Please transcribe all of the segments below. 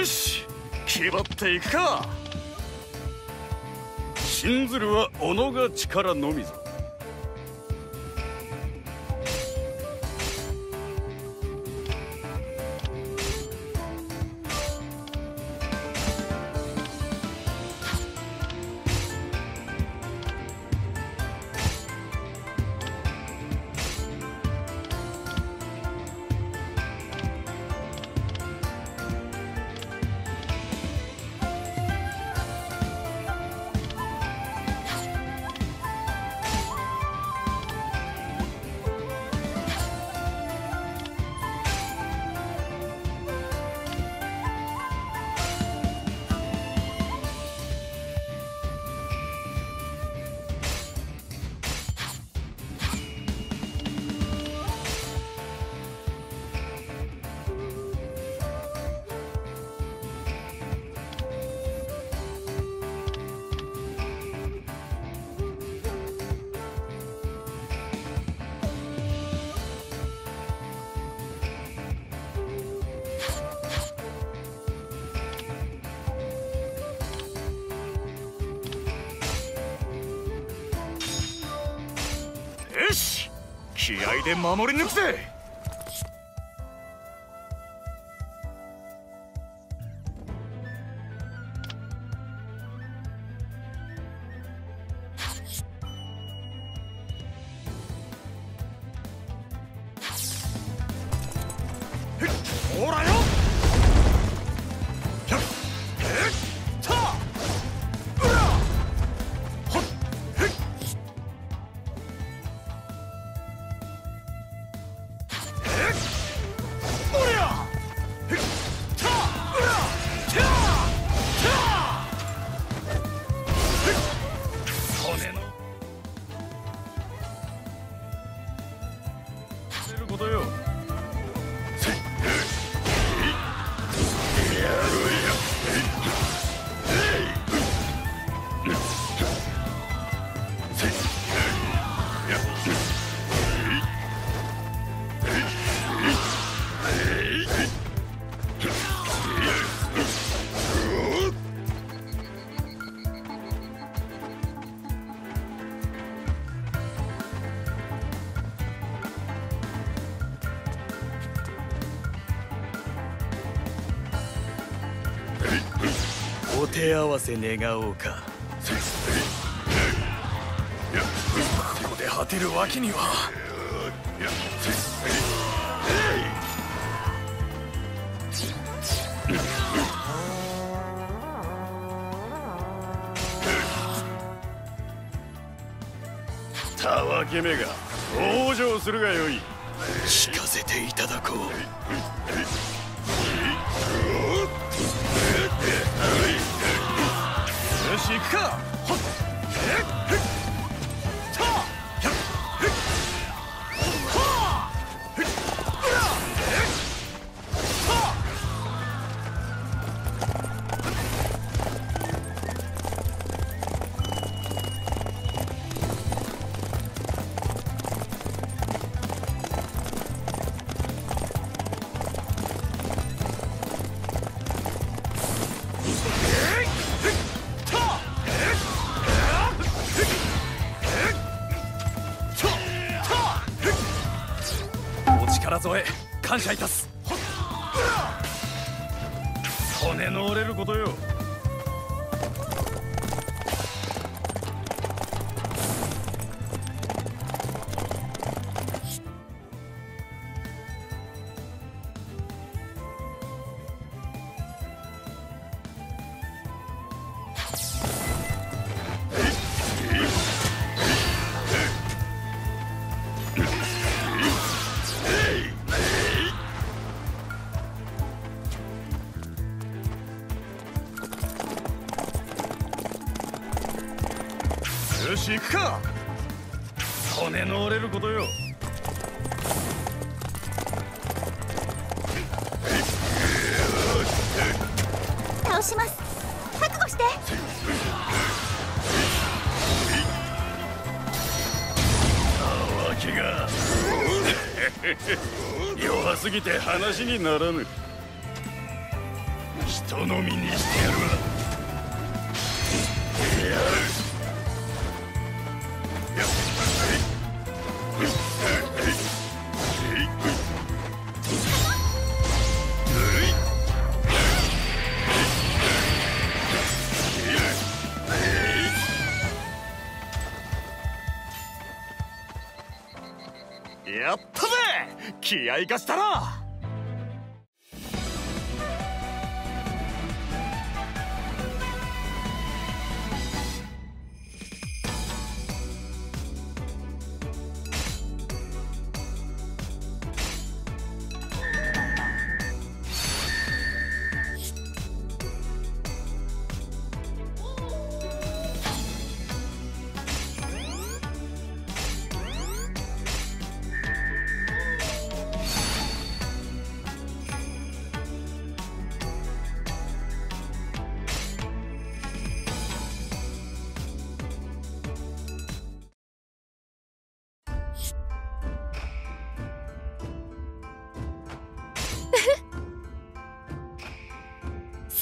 よし決まっていくか。信ずるは己が力のみぞ。気合で守り抜くぜ。合わせ願おうか。ここで果てるわけには。たわけめが往生するがよい。聞かせていただこうよしよし行くか！骨の折れることよ。倒します。覚悟して。わけが。弱すぎて話にならぬ。一人飲みにしてやるわ気合がしたら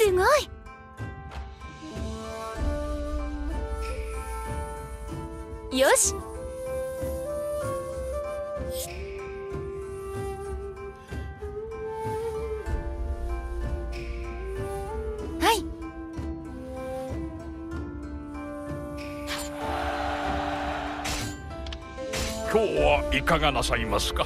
すごい。よし。はい。今日はいかがなさいますか？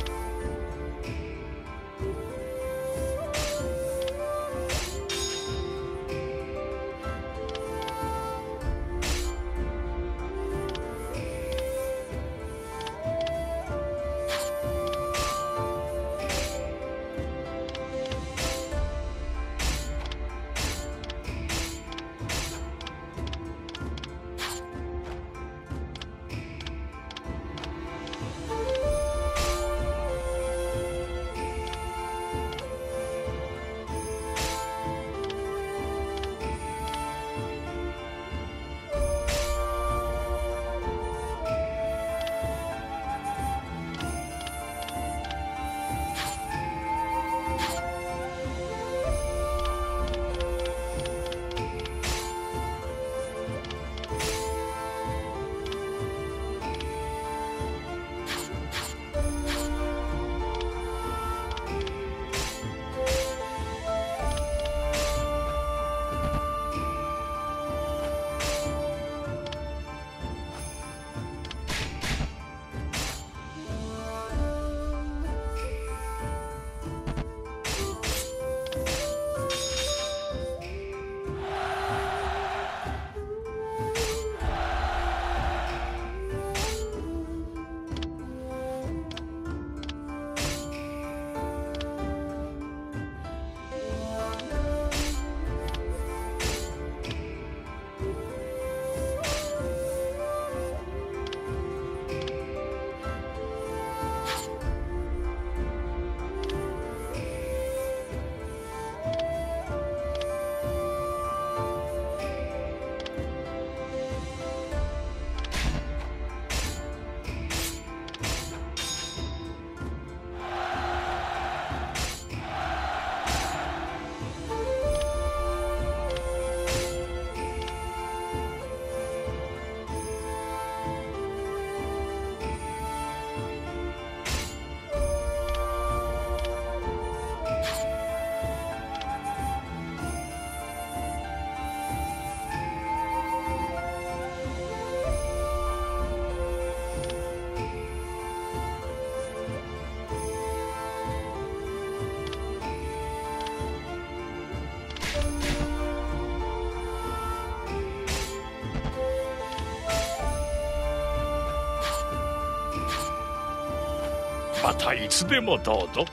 またいつでもどうぞ。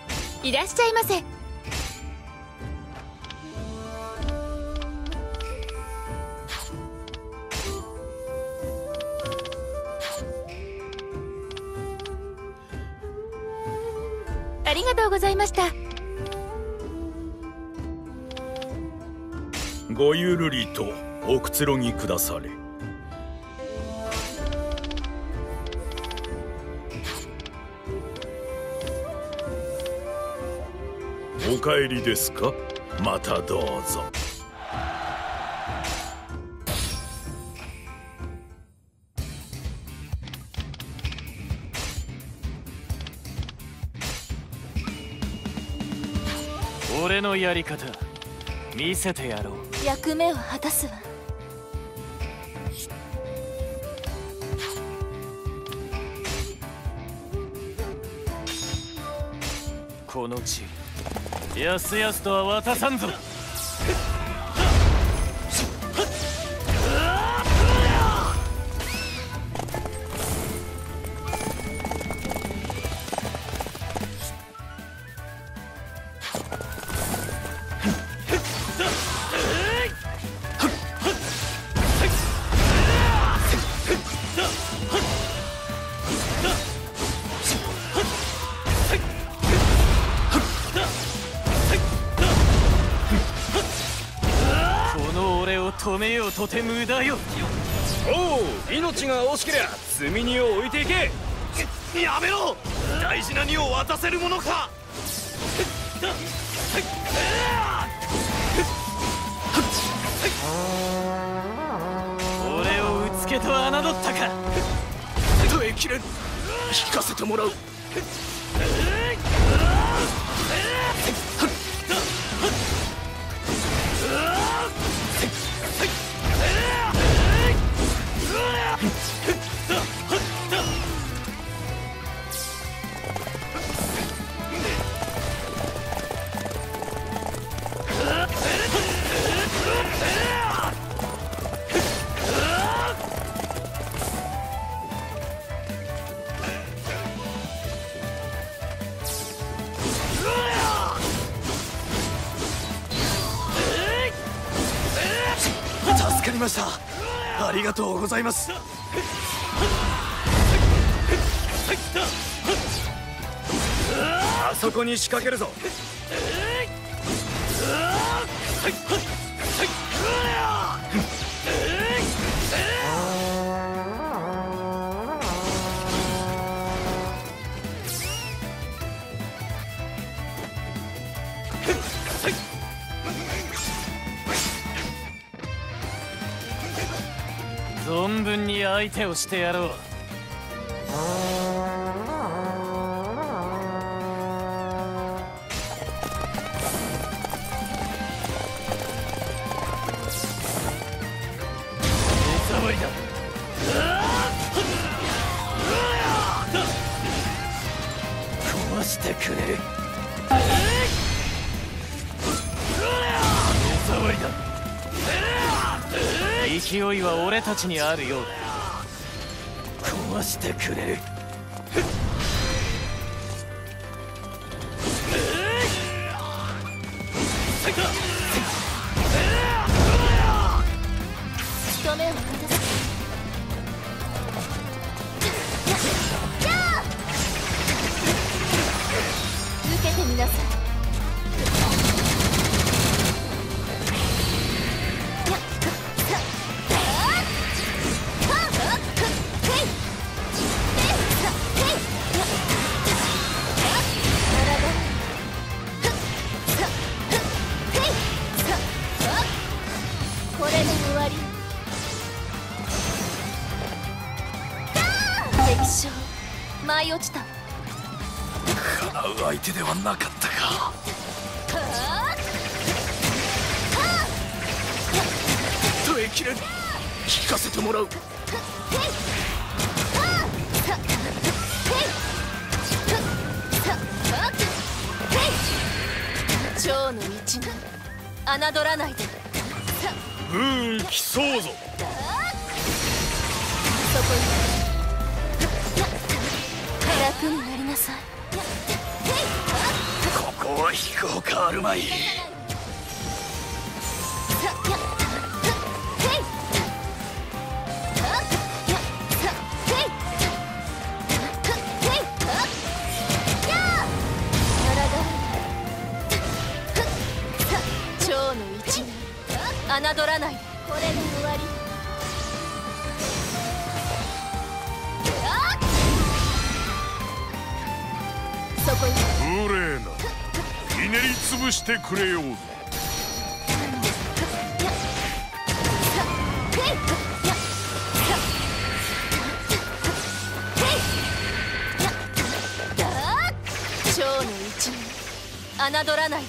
いらっしゃいませ。ありがとうございました。ごゆるりとおくつろぎくだされお帰りですか？またどうぞ。俺のやり方見せてやろう。役目を果たすわ。この地やすやすとは渡さんぞ。せるものか。俺をうつけと侮ったか。耐えきれ引かせてもらう。ざいます。あそこに仕掛けるぞ。手をしてやろう。勢いは俺たちにあるようだ。してくれる。てくれよう。ぞ侮らない。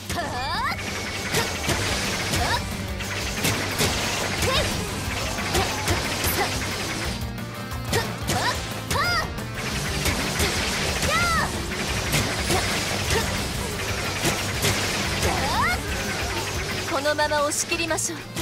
押し切りましょう。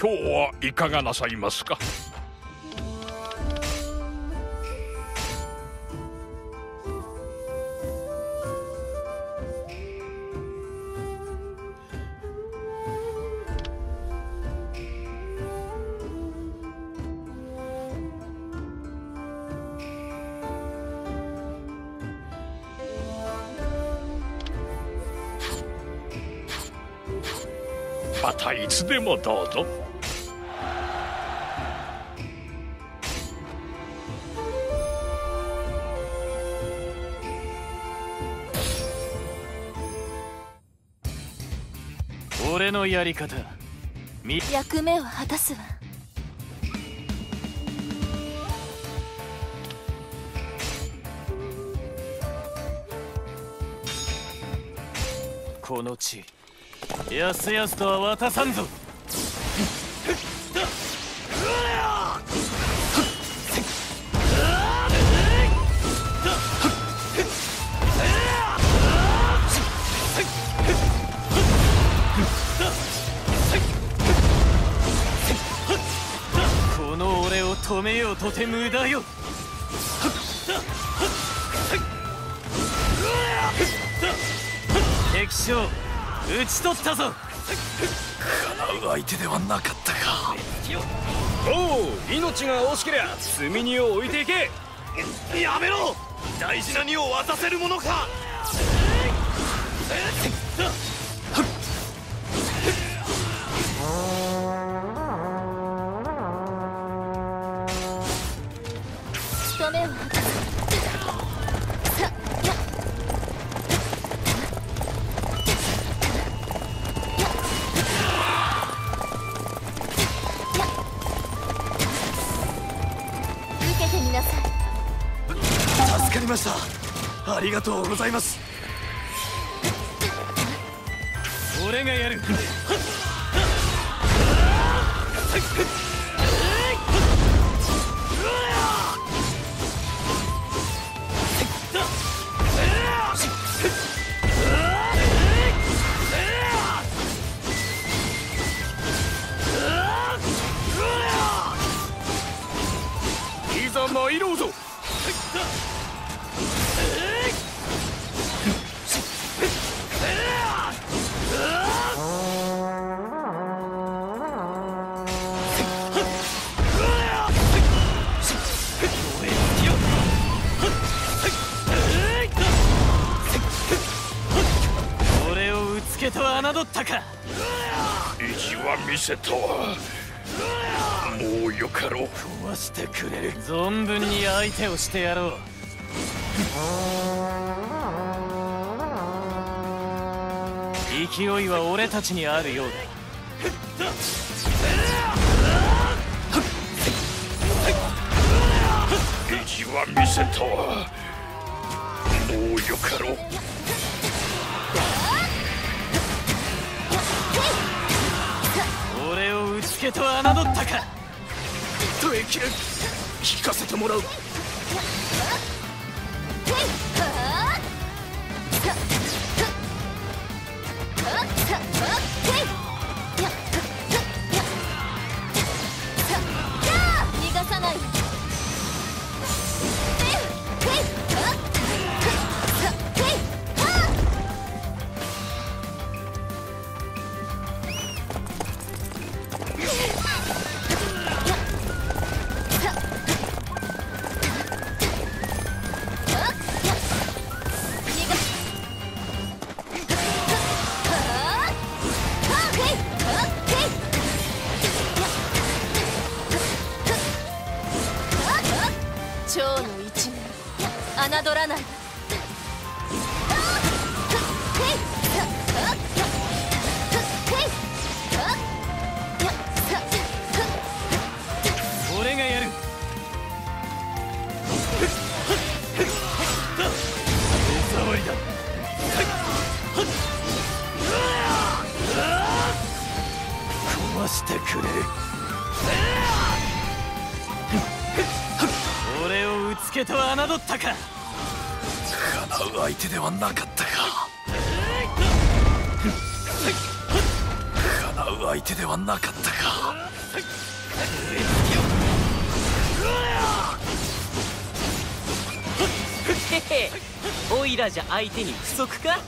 今日はいかがなさいますか？でもどうぞ。俺のやり方。役目を果たすわ。この地やすやすとは渡さんぞ。この俺を止めようとて無駄よ。敵将。討ち取ったぞ。叶う相手ではなかったか。おう命が惜しけりゃ積み荷を置いていけ。やめろ。大事な荷を渡せるものかがとうございます。は見せたわもうよかろう。壊してくれる。存分に相手をしてやろう。勢いは俺たちにあるようだ。意地は見せたわもうよかろう。助と侮ったか。とえきる。聞かせてもらう。ショーの一面侮らない。俺がやる。手触りだ。壊してくれ。俺をうつけと侮ったか。叶う相手ではなかったか。叶う相手ではなかったか。へへオイラじゃ相手に不足か？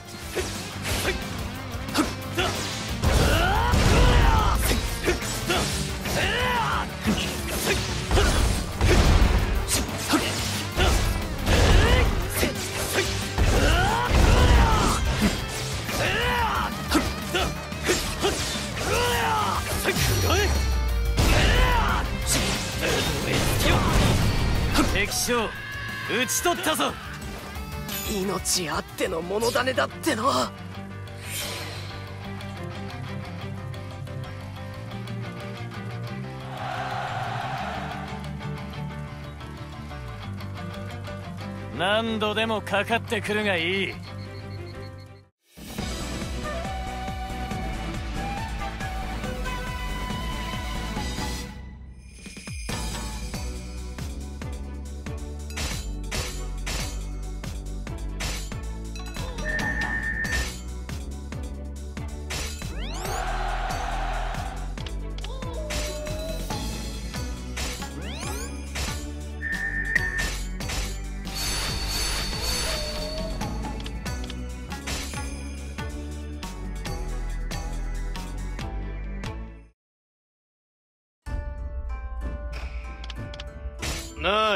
ち取ったぞ。命あっての物種だっての何度でもかかってくるがいい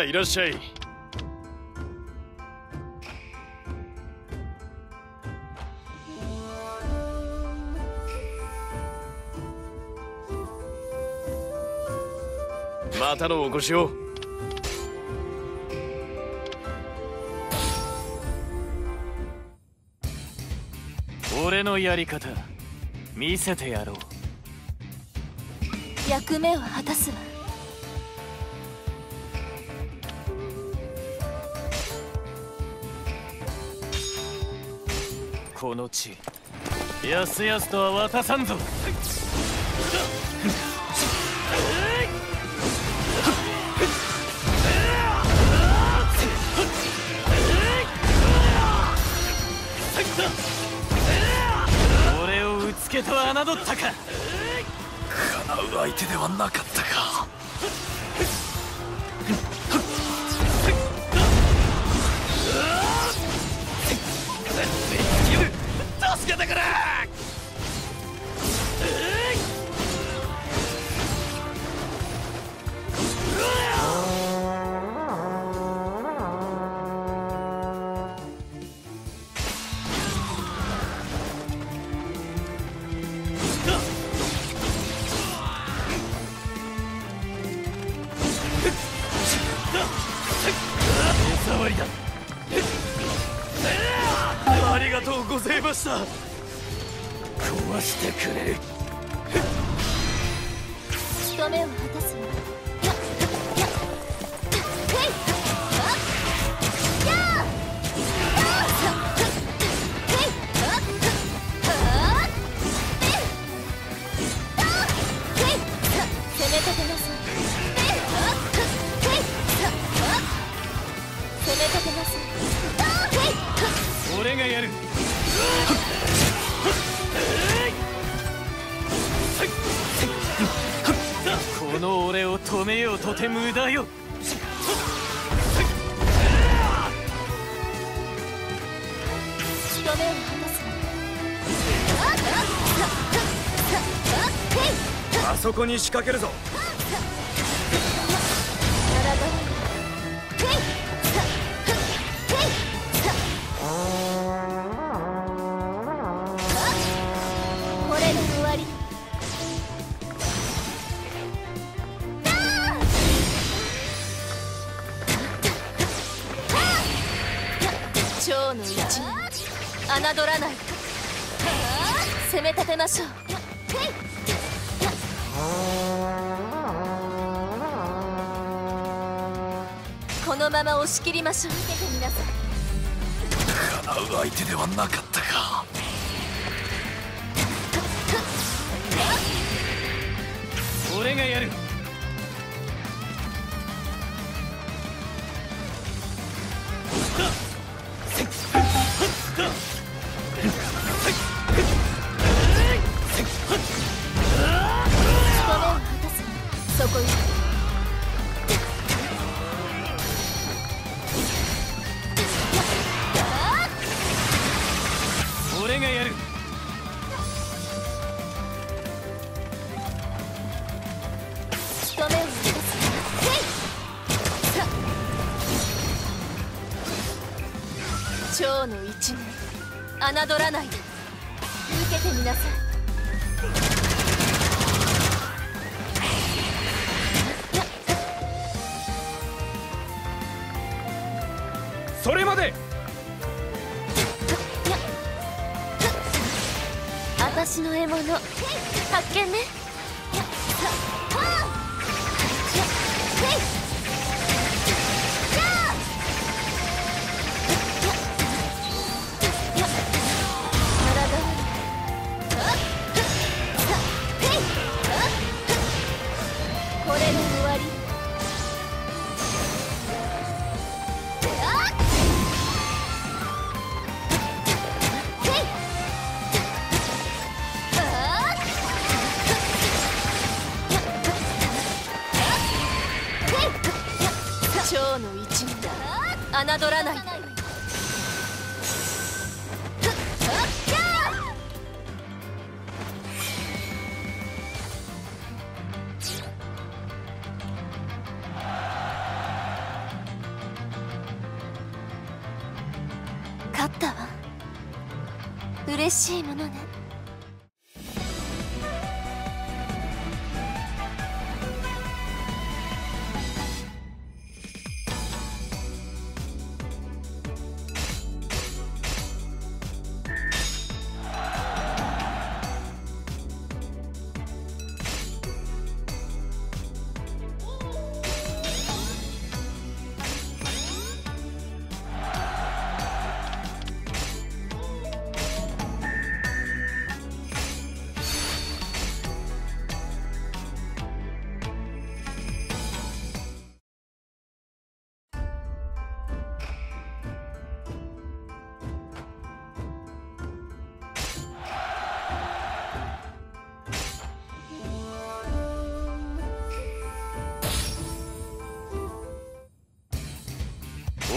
いらっしゃい。またのお越しを。俺のやり方見せてやろう。役目を果たすわ。この地。やすやすとは渡さんぞ。俺をうつけと侮ったか。叶う相手ではなかった。かざこに仕掛けるぞ。蝶の一味侮らない。攻め立てましょう。このまま押し切りましょう。見ててみなさい。叶う相手ではなかったか。俺がやる取らない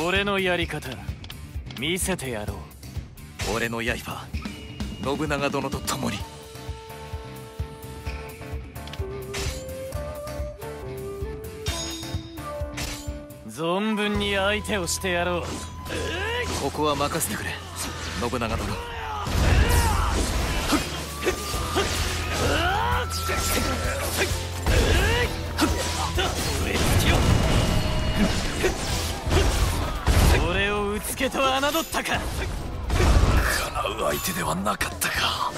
俺のやり方見せてやろう。俺の刃信長殿と共に。存分に相手をしてやろう。ここは任せてくれ信長殿をうつけと侮ったか。叶う相手ではなかったか。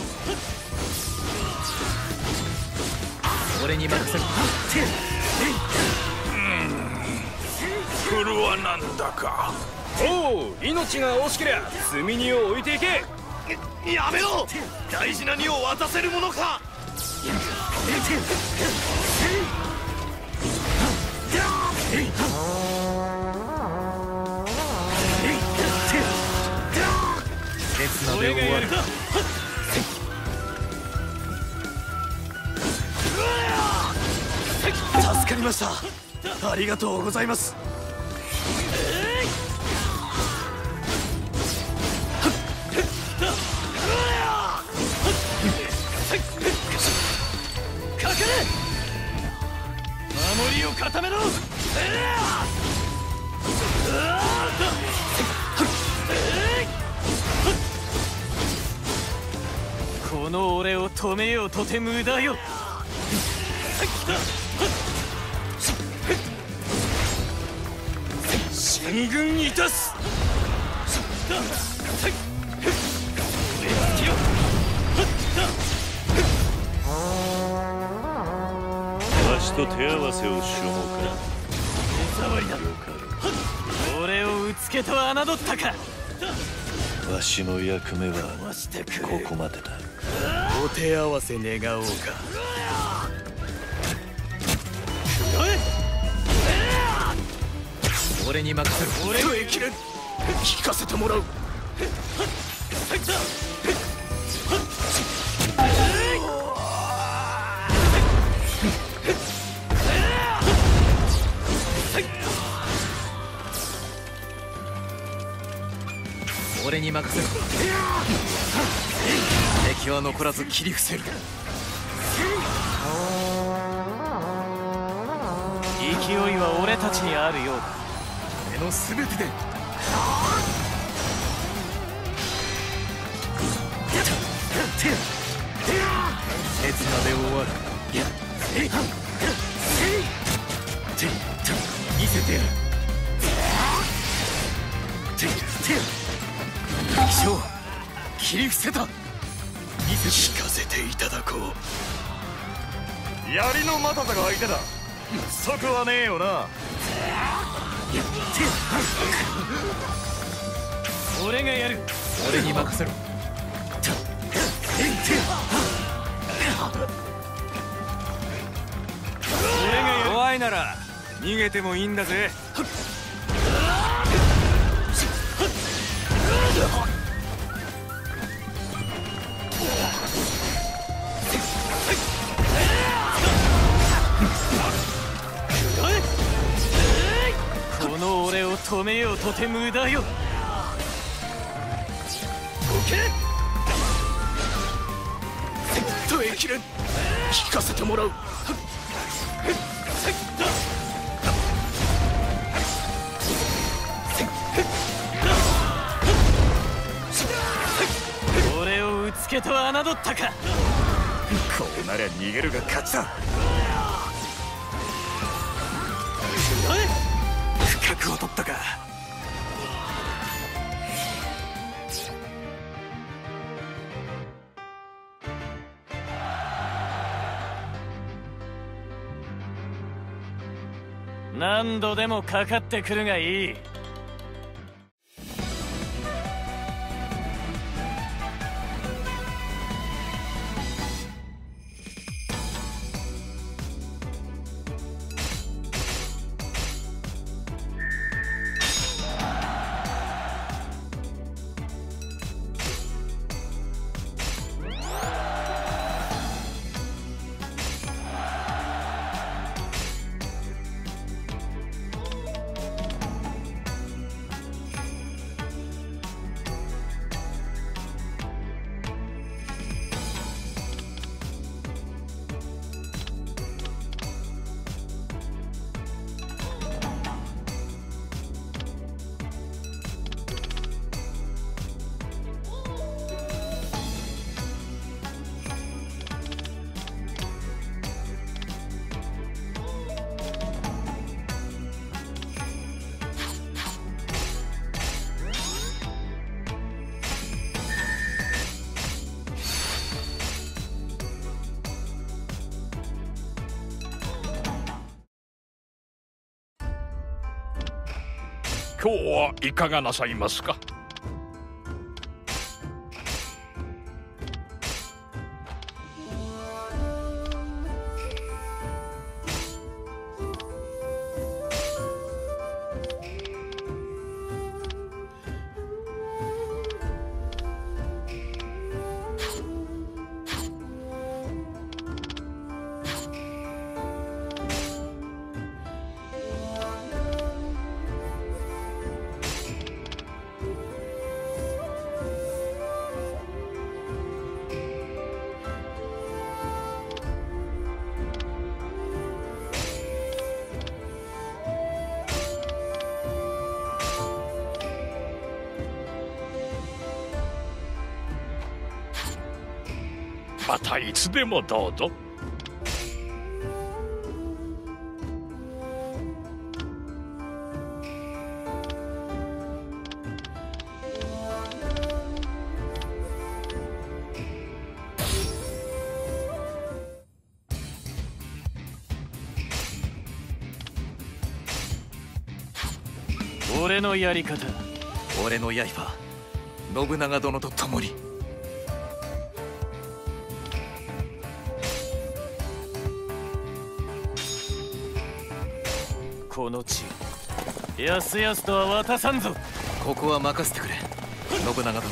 俺に任せるフルはなんだか。おう命が惜しけりゃ積み荷を置いていけ。やめろ。大事な荷を渡せるものか終わる助かりました。ありがとうございます。止めようとて無駄よ。進軍いたす。わしと手合わせをしようか触りだ。俺をうつけと侮ったか。わしの役目はわしてくこれこまでだお手合わせ願おうか。俺に任せろ。俺を生きる。聞かせてもらう。俺に任せろ敵は残らず切り伏せる。勢いは俺たちにあるようだ。俺の全てで。刹那で終わる見せてやる。以上切り伏せた聞かせていただこう。槍の又田が相手だ。不足はねえよな。俺がやる。俺に任せろ。俺がやる。怖いなら逃げてもいいんだぜ止めようとて無駄よ。どけと生きる。聞かせてもらう。俺をうつけと侮ったか。こうなりゃ逃げるが勝ちだ覚を取ったか。何度でもかかってくるがいい。今日はいかがなさいますか？またいつでもどうぞ。俺のやり方俺の刃信長殿と共に。この地をやすやすとは渡さんぞ。ここは任せてくれ。信長殿。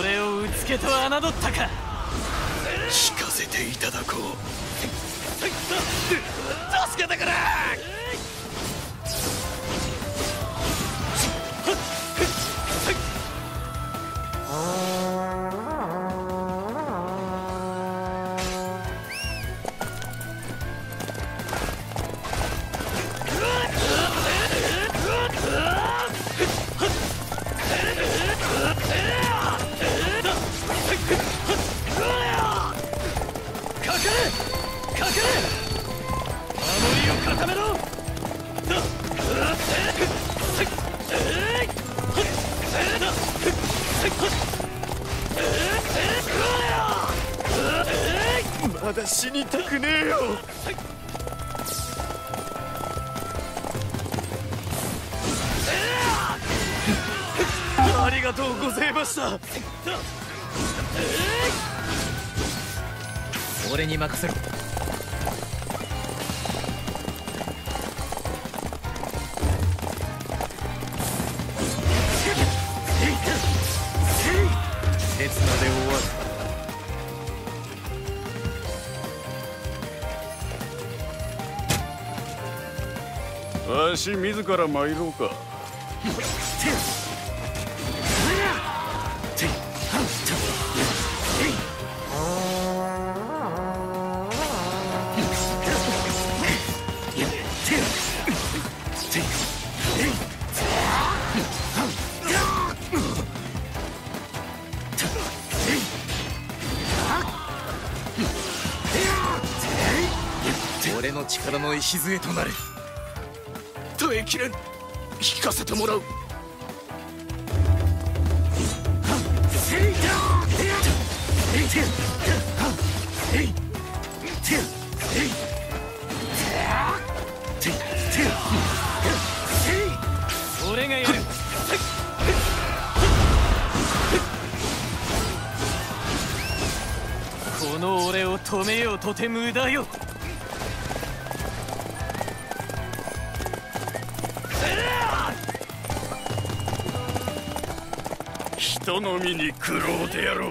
俺をうつけと侮ったか固めろ。まだ死にたくねえよ。ありがとうございました。俺に任せろし自ら参ろうか。俺の力の礎となれ。耐えきれん聞かせてもらう。俺がやるこの俺を止めようとて無駄よ。人の身に苦労でやろう。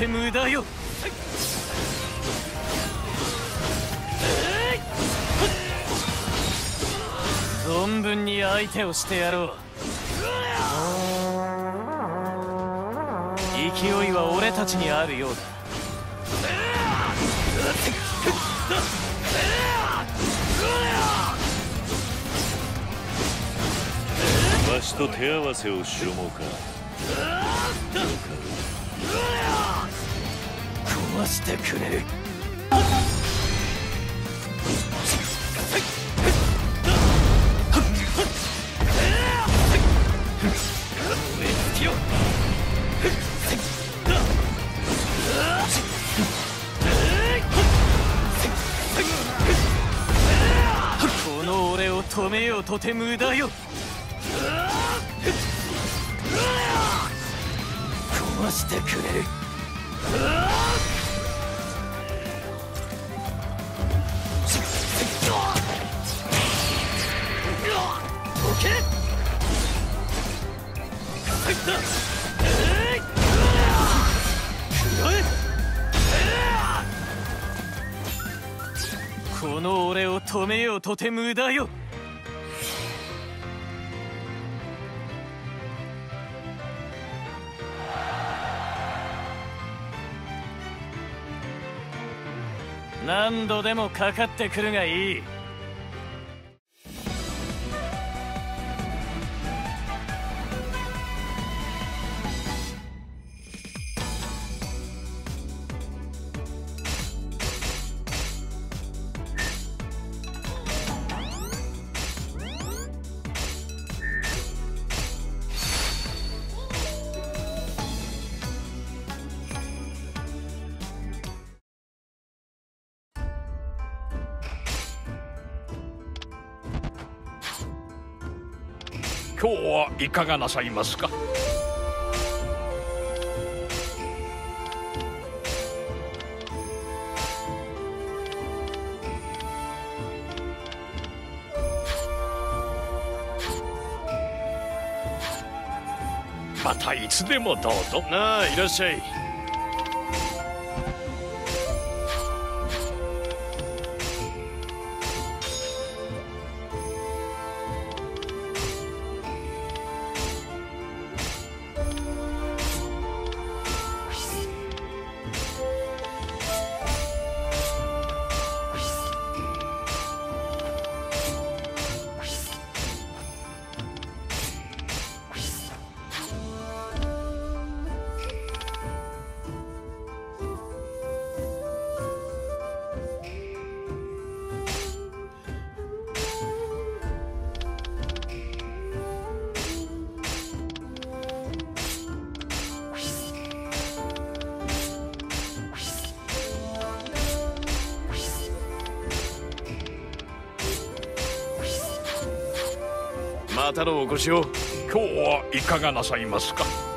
て無駄よ。存分に相手をしてやろう。勢いは俺たちにあるようだ。わしと手合わせをしよもうか。してくれ。るこの俺を止めようとて無駄よ。とて無駄よ。何度でもかかってくるがいい。今日はいかがなさいますか？またいつでもどうぞ。なあいらっしゃい。またのお越しを今日はいかがなさいますか？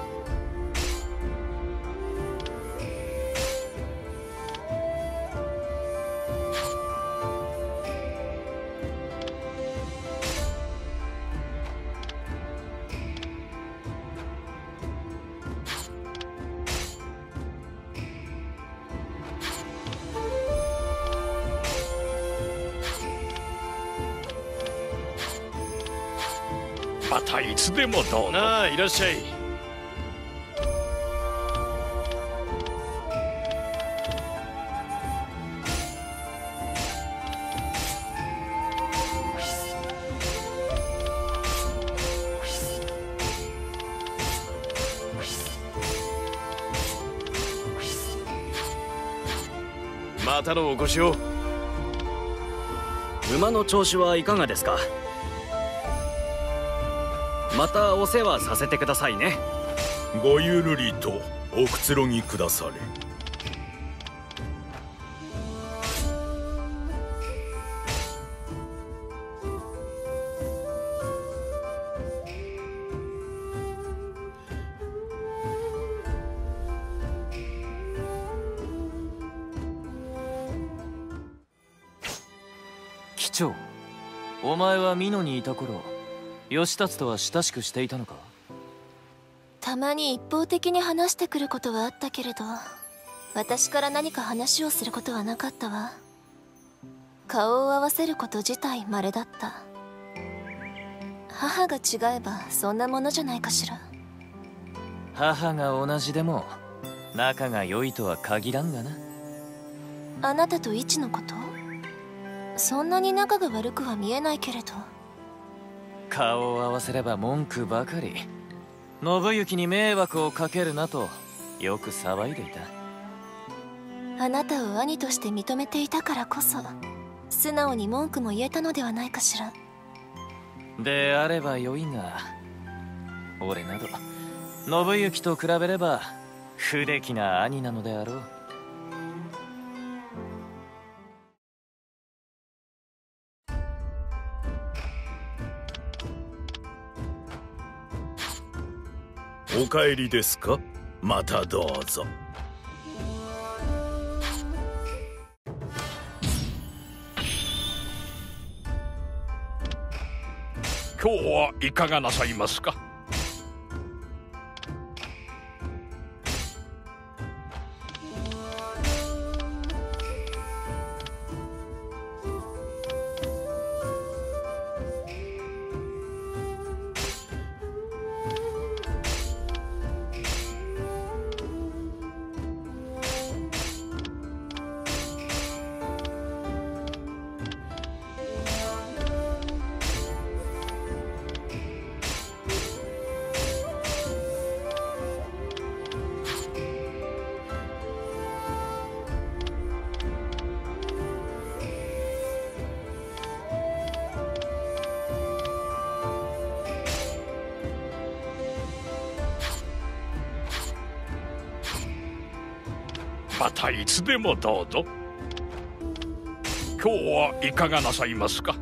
またいつでもどうぞ。なあいらっしゃい。またのお越しを。馬の調子はいかがですか？またお世話させてくださいね。ごゆるりとおくつろぎくだされ。機長お前は美濃にいた頃義達とは親しくしていたのか？たまに一方的に話してくることはあったけれど私から何か話をすることはなかったわ。顔を合わせること自体稀だった。母が違えばそんなものじゃないかしら。母が同じでも仲が良いとは限らんがな。あなたとイチのこと？そんなに仲が悪くは見えないけれど顔を合わせれば文句ばかり。信行に迷惑をかけるなとよく騒いでいた。あなたを兄として認めていたからこそ素直に文句も言えたのではないかしら。であればよいが俺など信行と比べれば不出来な兄なのであろうお帰りですか？またどうぞ。今日はいかがなさいますか？つでもどうぞ。今日はいかがなさいますか？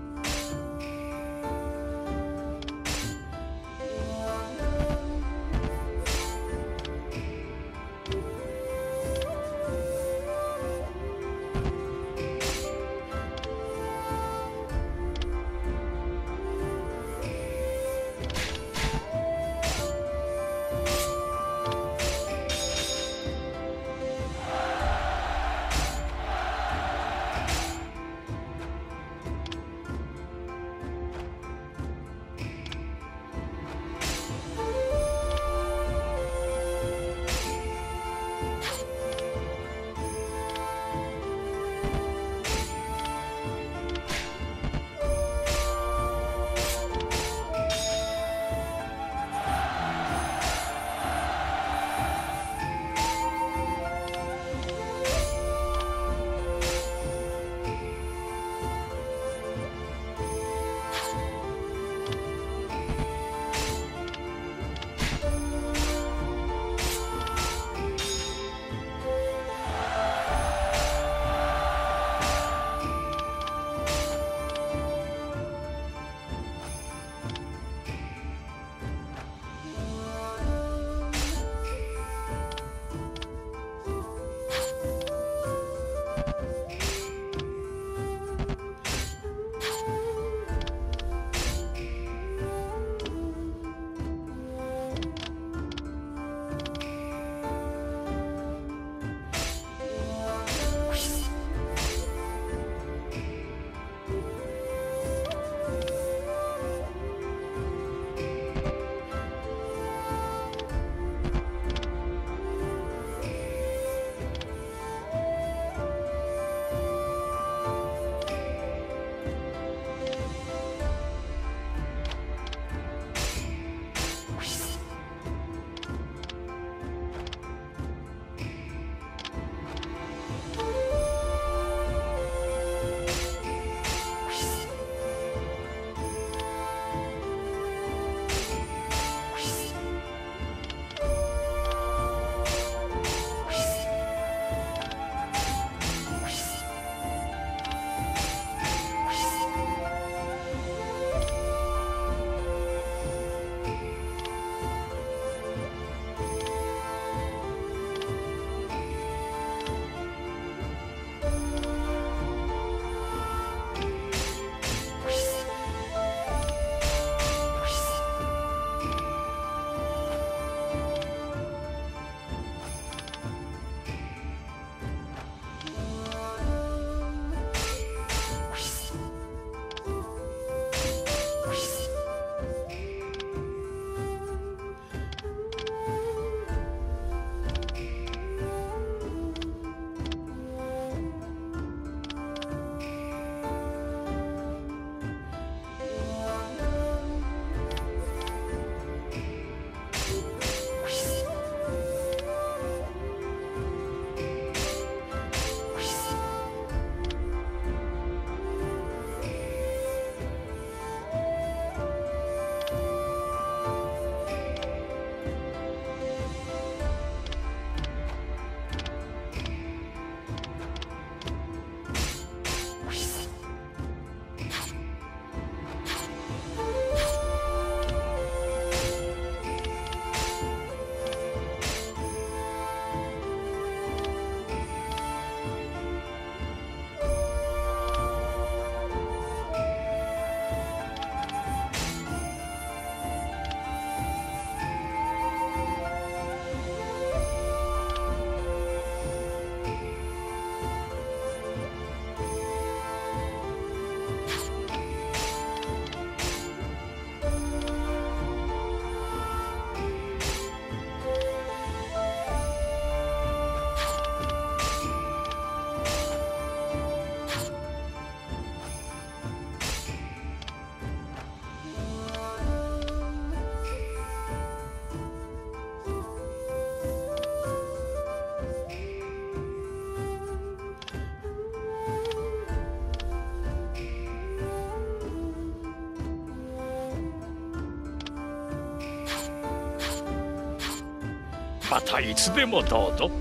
またいつでもどうぞ。